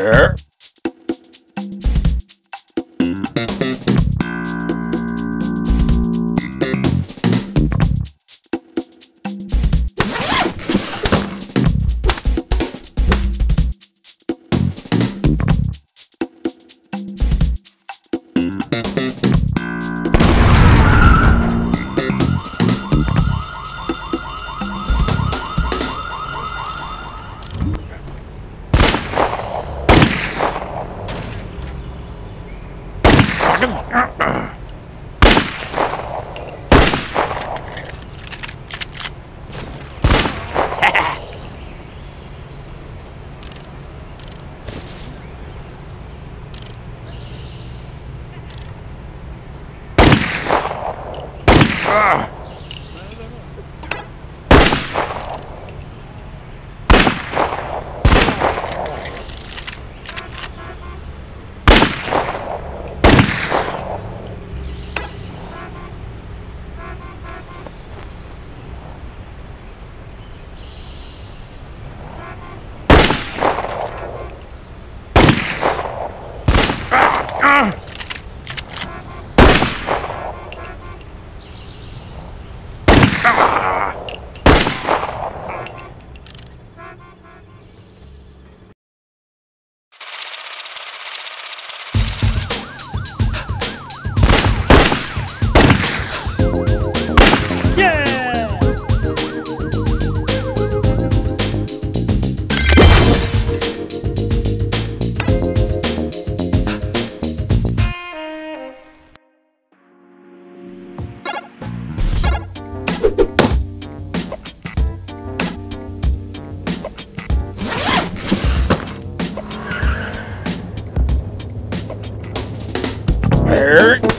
There. Ah! Thank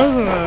Yeah.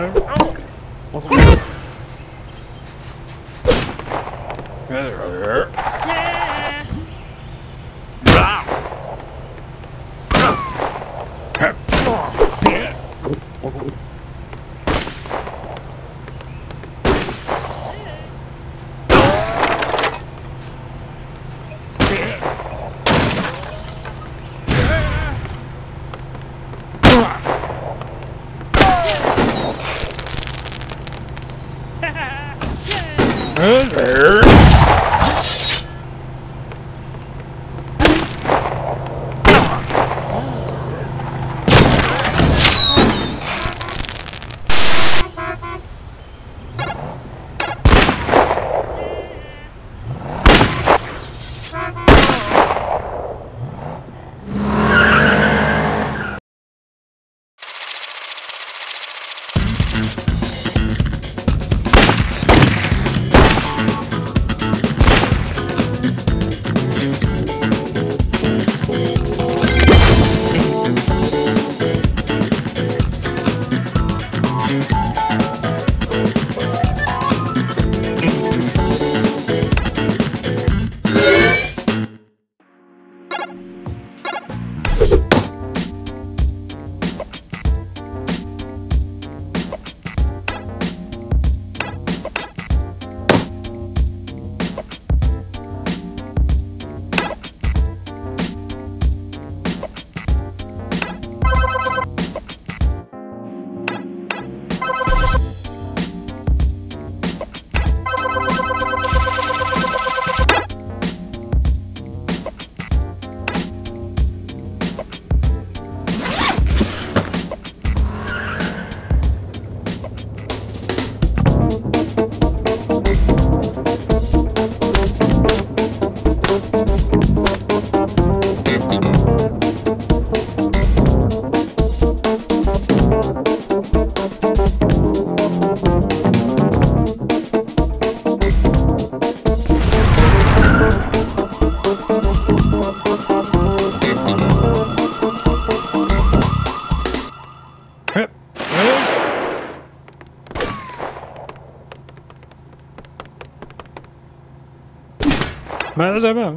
Mas é bom.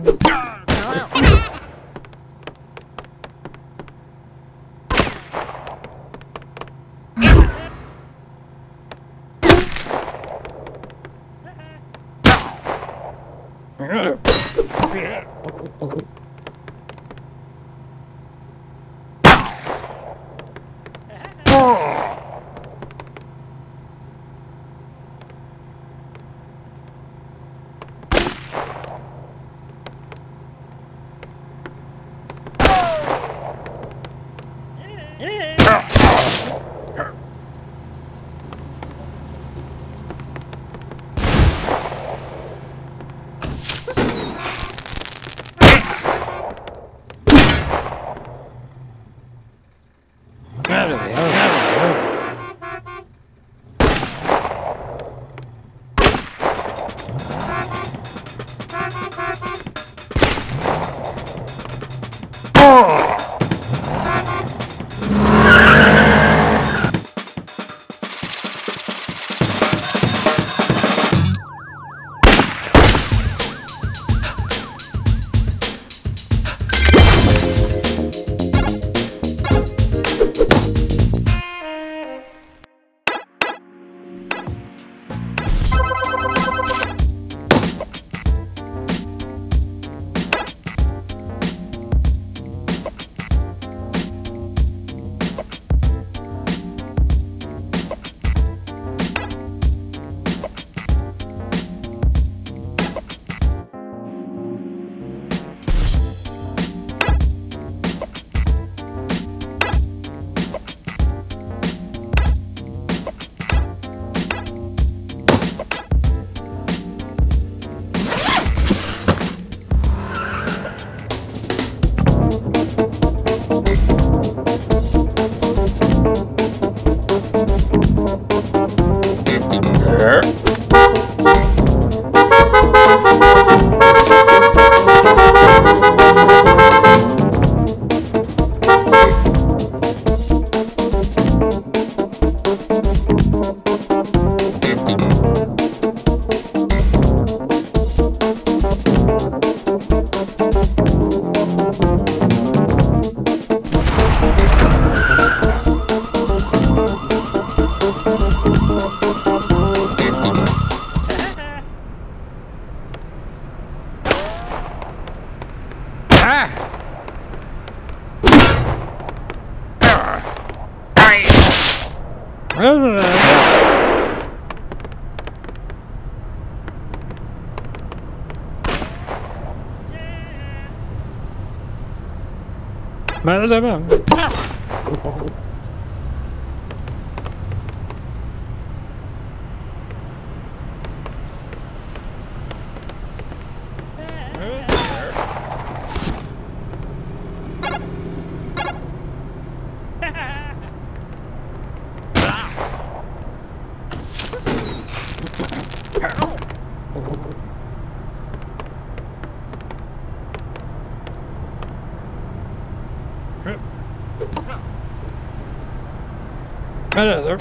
Mas é bom. Beleza.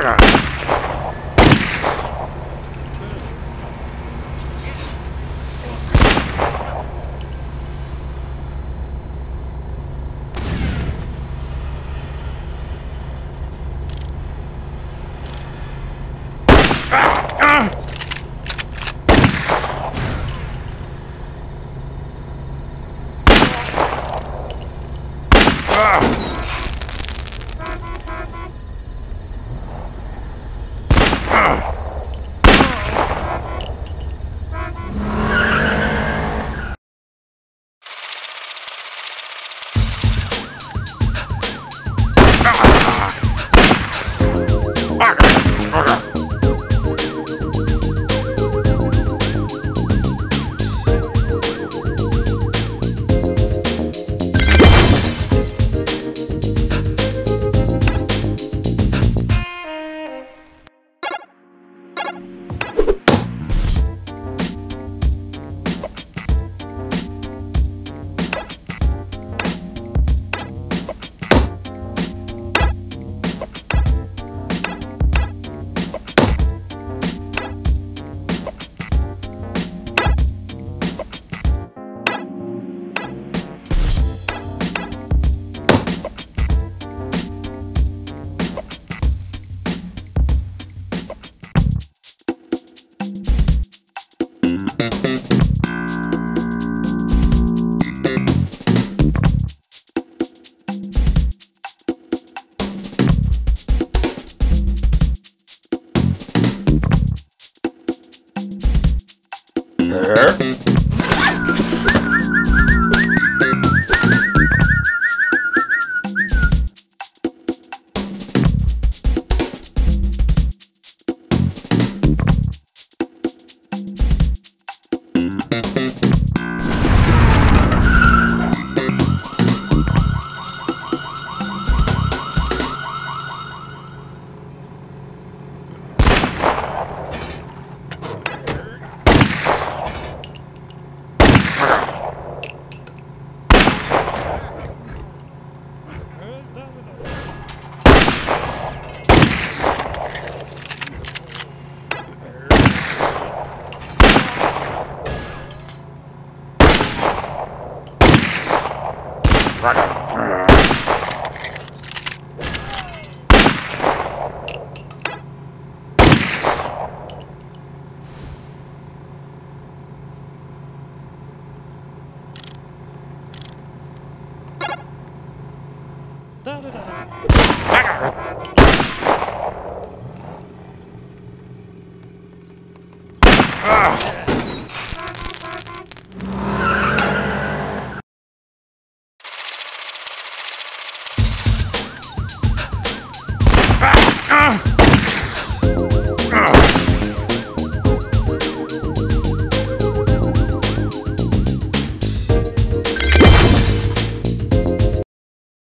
Murder! Ah! ah! Ah!